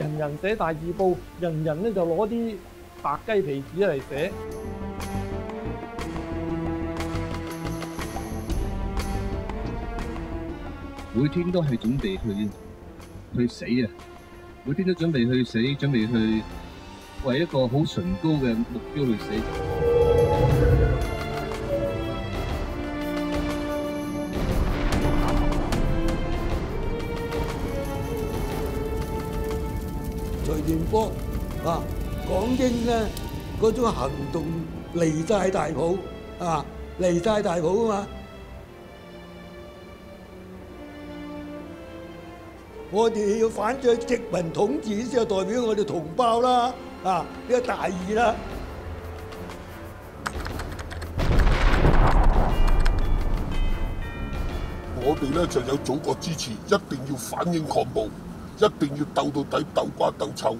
人人寫大字報，人人咧就攞啲白雞皮紙嚟寫。每天都係準備去去死啊！每天都準備去死，準備去為一個好崇高嘅目標去死。徐連波啊，港英咧嗰種行動離晒大譜啊，離晒大譜啊嘛！我哋要反對殖民統治先係代表我哋同胞啦，啊呢個大義啦。我哋咧就有祖國支持，一定要反應抗暴，一定要鬥到底，鬥瓜鬥臭。